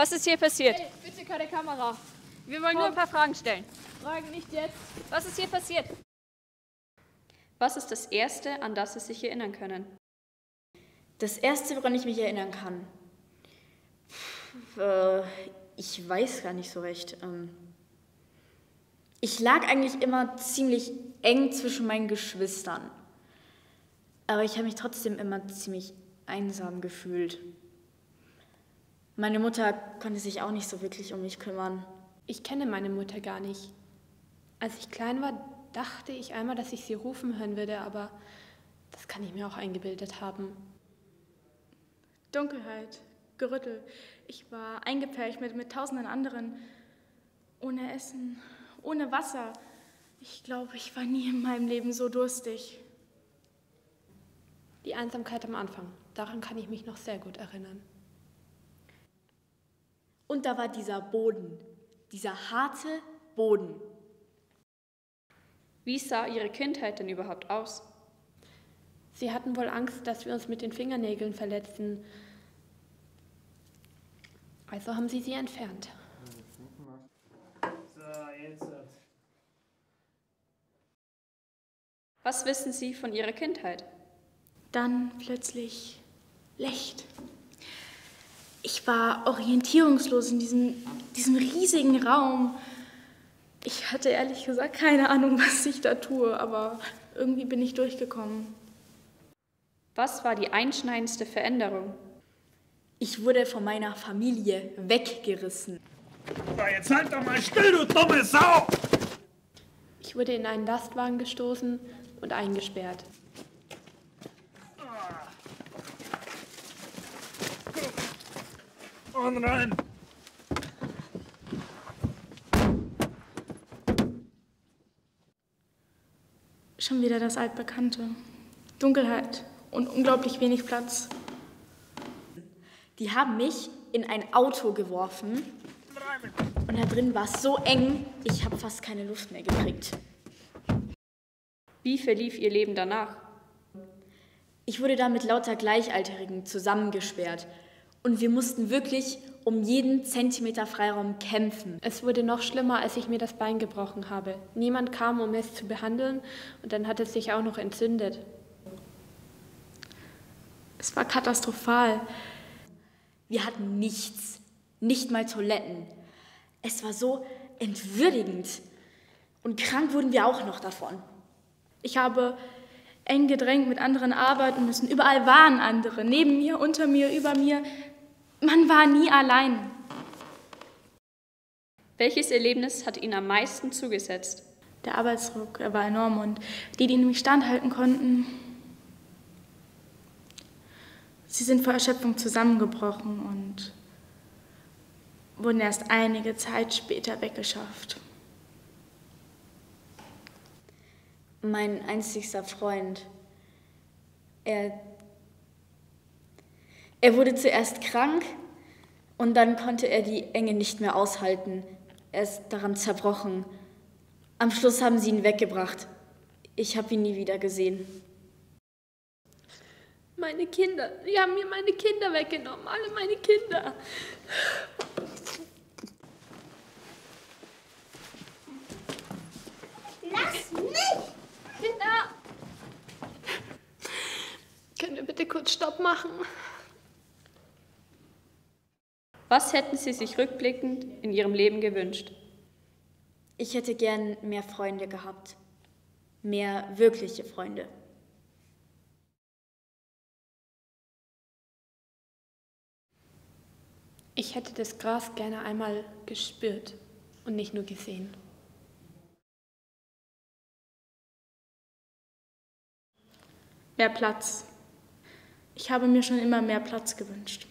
Was ist hier passiert? Hey, bitte keine Kamera. Wir wollen nur ein paar Fragen stellen. Fragen nicht jetzt. Was ist hier passiert? Was ist das Erste, an das Sie sich erinnern können? Das Erste, woran ich mich erinnern kann. Pff, äh, ich weiß gar nicht so recht. Ähm, ich lag eigentlich immer ziemlich eng zwischen meinen Geschwistern. Aber ich habe mich trotzdem immer ziemlich einsam gefühlt. Meine Mutter konnte sich auch nicht so wirklich um mich kümmern. Ich kenne meine Mutter gar nicht. Als ich klein war, dachte ich einmal, dass ich sie rufen hören würde, aber das kann ich mir auch eingebildet haben. Dunkelheit, Gerüttel. Ich war eingepfercht mit, mit tausenden anderen. Ohne Essen, ohne Wasser. Ich glaube, ich war nie in meinem Leben so durstig. Die Einsamkeit am Anfang, daran kann ich mich noch sehr gut erinnern. Und da war dieser Boden, dieser harte Boden. Wie sah Ihre Kindheit denn überhaupt aus? Sie hatten wohl Angst, dass wir uns mit den Fingernägeln verletzen. Also haben sie sie entfernt. So, jetzt. Was wissen Sie von Ihrer Kindheit? Dann plötzlich Licht. Ich war orientierungslos in diesem, diesem riesigen Raum. Ich hatte ehrlich gesagt keine Ahnung, was ich da tue, aber irgendwie bin ich durchgekommen. Was war die einschneidendste Veränderung? Ich wurde von meiner Familie weggerissen. So, jetzt halt doch mal still, du dumme Sau! Ich wurde in einen Lastwagen gestoßen und eingesperrt. Und rein! Schon wieder das Altbekannte. Dunkelheit und unglaublich wenig Platz. Die haben mich in ein Auto geworfen und da drin war es so eng, ich habe fast keine Luft mehr gekriegt. Wie verlief Ihr Leben danach? Ich wurde da mit lauter Gleichaltrigen zusammengesperrt und wir mussten wirklich um jeden Zentimeter Freiraum kämpfen. Es wurde noch schlimmer, als ich mir das Bein gebrochen habe. Niemand kam, um es zu behandeln, und dann hat es sich auch noch entzündet. Es war katastrophal. Wir hatten nichts, nicht mal Toiletten. Es war so entwürdigend. Und krank wurden wir auch noch davon. Ich habe eng gedrängt mit anderen arbeiten müssen. Überall waren andere, neben mir, unter mir, über mir. Man war nie allein. Welches Erlebnis hat Ihnen am meisten zugesetzt? Der Arbeitsdruck, er war enorm und die, die nämlich standhalten konnten, sie sind vor Erschöpfung zusammengebrochen und wurden erst einige Zeit später weggeschafft. Mein einzigster Freund, er, er wurde zuerst krank und dann konnte er die Enge nicht mehr aushalten. Er ist daran zerbrochen. Am Schluss haben sie ihn weggebracht. Ich habe ihn nie wieder gesehen. Meine Kinder, sie haben mir meine Kinder weggenommen, alle meine Kinder. Lass mich! Kinder! Können wir bitte kurz Stopp machen? Was hätten Sie sich rückblickend in Ihrem Leben gewünscht? Ich hätte gern mehr Freunde gehabt. Mehr wirkliche Freunde. Ich hätte das Gras gerne einmal gespürt und nicht nur gesehen. Mehr Platz. Ich habe mir schon immer mehr Platz gewünscht.